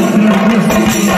Gracias.